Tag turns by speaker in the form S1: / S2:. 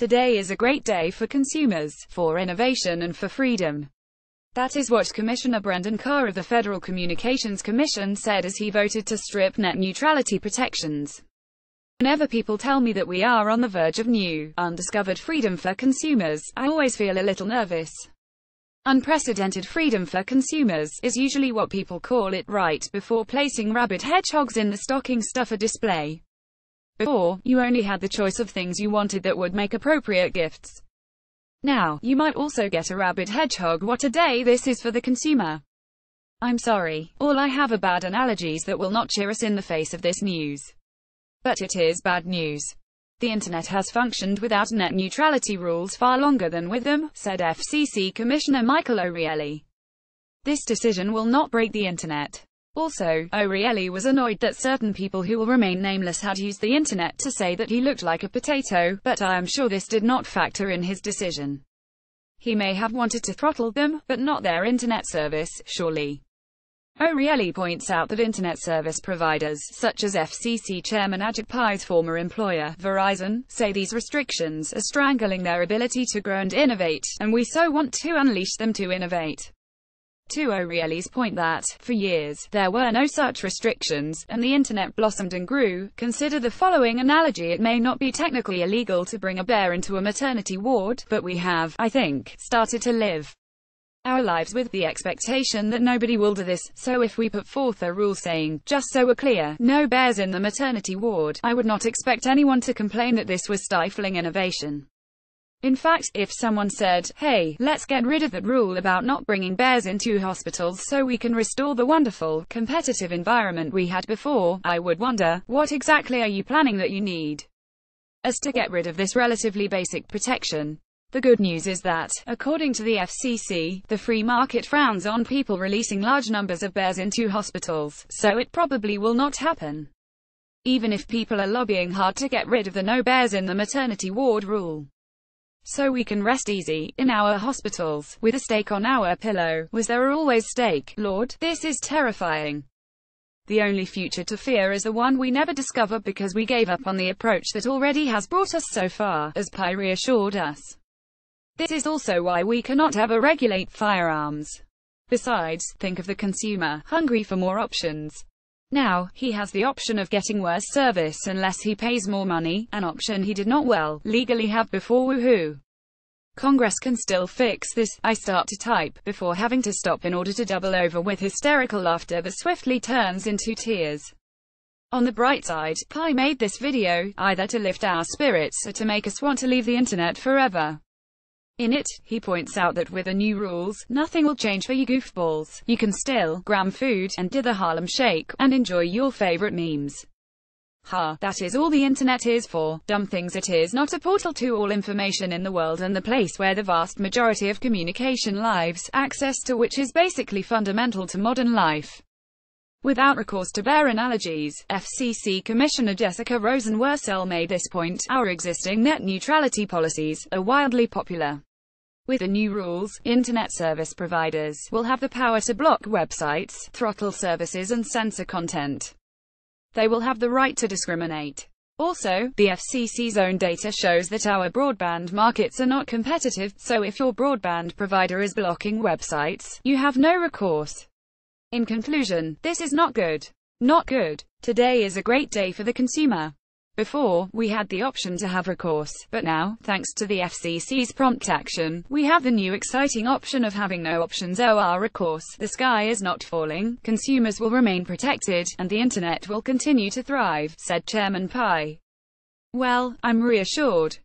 S1: Today is a great day for consumers, for innovation and for freedom. That is what Commissioner Brendan Carr of the Federal Communications Commission said as he voted to strip net neutrality protections. Whenever people tell me that we are on the verge of new, undiscovered freedom for consumers, I always feel a little nervous. Unprecedented freedom for consumers is usually what people call it right before placing rabbit hedgehogs in the stocking stuffer display. Before, you only had the choice of things you wanted that would make appropriate gifts. Now, you might also get a rabbit hedgehog. What a day this is for the consumer. I'm sorry, all I have are bad analogies that will not cheer us in the face of this news. But it is bad news. The internet has functioned without net neutrality rules far longer than with them, said FCC Commissioner Michael O'Rielly. This decision will not break the internet. Also, O'Rielly was annoyed that certain people who will remain nameless had used the internet to say that he looked like a potato, but I am sure this did not factor in his decision. He may have wanted to throttle them, but not their internet service, surely. O'Rielly points out that internet service providers, such as FCC Chairman Ajit Pai's former employer, Verizon, say these restrictions are strangling their ability to grow and innovate, and we so want to unleash them to innovate to O'Rielly's point that, for years, there were no such restrictions, and the internet blossomed and grew. Consider the following analogy it may not be technically illegal to bring a bear into a maternity ward, but we have, I think, started to live our lives with the expectation that nobody will do this, so if we put forth a rule saying, just so we're clear, no bears in the maternity ward, I would not expect anyone to complain that this was stifling innovation. In fact, if someone said, hey, let's get rid of that rule about not bringing bears into hospitals so we can restore the wonderful, competitive environment we had before, I would wonder, what exactly are you planning that you need? As to get rid of this relatively basic protection. The good news is that, according to the FCC, the free market frowns on people releasing large numbers of bears into hospitals, so it probably will not happen. Even if people are lobbying hard to get rid of the no bears in the maternity ward rule. So we can rest easy, in our hospitals, with a steak on our pillow. Was there always steak, Lord? This is terrifying. The only future to fear is the one we never discover because we gave up on the approach that already has brought us so far, as Pai reassured us. This is also why we cannot ever regulate firearms. Besides, think of the consumer, hungry for more options. Now, he has the option of getting worse service unless he pays more money, an option he did not well, legally have before woohoo. Congress can still fix this, I start to type, before having to stop in order to double over with hysterical laughter that swiftly turns into tears. On the bright side, Pai made this video, either to lift our spirits or to make us want to leave the internet forever. In it, he points out that with the new rules, nothing will change for you goofballs. You can still gram food, and do the Harlem Shake, and enjoy your favorite memes. Ha, that is all the internet is for. Dumb things it is not a portal to all information in the world and the place where the vast majority of communication lives, access to which is basically fundamental to modern life. Without recourse to bare analogies, FCC Commissioner Jessica Rosenworcel made this point, our existing net neutrality policies are wildly popular. With the new rules, internet service providers will have the power to block websites, throttle services and censor content. They will have the right to discriminate. Also, the FCC's own data shows that our broadband markets are not competitive, so if your broadband provider is blocking websites, you have no recourse. In conclusion, this is not good. Not good. Today is a great day for the consumer. Before, we had the option to have recourse, but now, thanks to the FCC's prompt action, we have the new exciting option of having no options or recourse. The sky is not falling, consumers will remain protected, and the internet will continue to thrive, said Chairman Pai. Well, I'm reassured.